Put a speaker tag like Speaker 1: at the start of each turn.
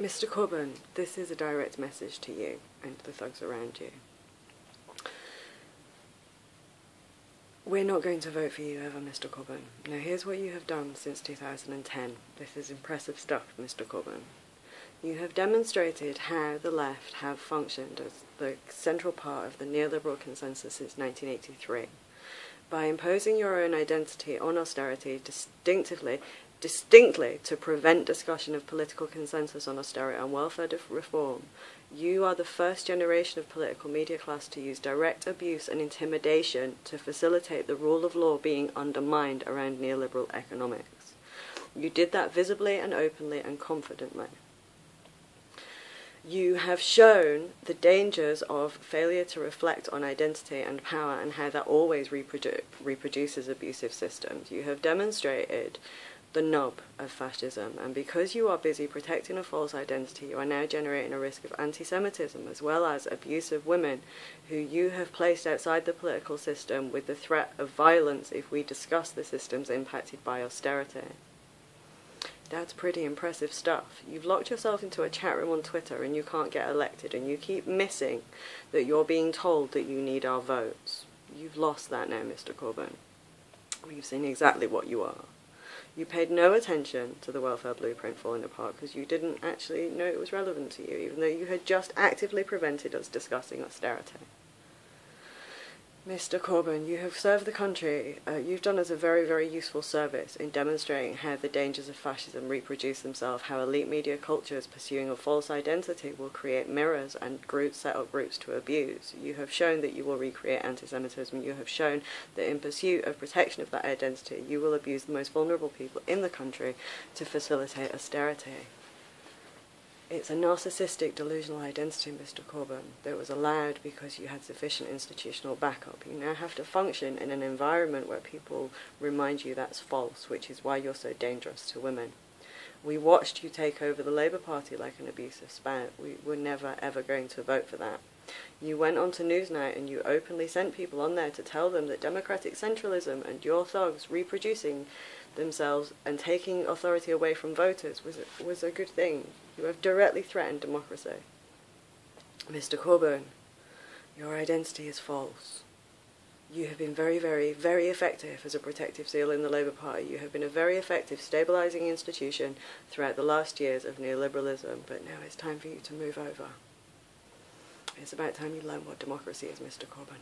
Speaker 1: Mr. Corbyn, this is a direct message to you and the thugs around you. We're not going to vote for you ever, Mr. Corbyn. Now, here's what you have done since 2010. This is impressive stuff, Mr. Corbyn. You have demonstrated how the left have functioned as the central part of the neoliberal consensus since 1983 by imposing your own identity on austerity distinctively distinctly to prevent discussion of political consensus on austerity and welfare reform, you are the first generation of political media class to use direct abuse and intimidation to facilitate the rule of law being undermined around neoliberal economics. You did that visibly and openly and confidently. You have shown the dangers of failure to reflect on identity and power and how that always reprodu reproduces abusive systems. You have demonstrated the nub of fascism. And because you are busy protecting a false identity, you are now generating a risk of anti Semitism as well as abuse of women who you have placed outside the political system with the threat of violence if we discuss the systems impacted by austerity. That's pretty impressive stuff. You've locked yourself into a chat room on Twitter and you can't get elected, and you keep missing that you're being told that you need our votes. You've lost that now, Mr. Corbyn. We've seen exactly what you are. You paid no attention to the welfare blueprint falling apart because you didn't actually know it was relevant to you, even though you had just actively prevented us discussing austerity. Mr. Corbyn, you have served the country. Uh, you've done us a very, very useful service in demonstrating how the dangers of fascism reproduce themselves, how elite media cultures pursuing a false identity will create mirrors and groups set up groups to abuse. You have shown that you will recreate anti-Semitism. You have shown that in pursuit of protection of that identity, you will abuse the most vulnerable people in the country to facilitate austerity. It's a narcissistic delusional identity, Mr. Corbyn, that was allowed because you had sufficient institutional backup. You now have to function in an environment where people remind you that's false, which is why you're so dangerous to women. We watched you take over the Labour Party like an abusive spout. We were never ever going to vote for that. You went on to Newsnight and you openly sent people on there to tell them that democratic centralism and your thugs reproducing themselves and taking authority away from voters was a, was a good thing. You have directly threatened democracy. Mr. Corbyn, your identity is false. You have been very, very, very effective as a protective seal in the Labour Party. You have been a very effective stabilising institution throughout the last years of neoliberalism, but now it's time for you to move over. It's about time you learn what democracy is, Mr. Corbyn.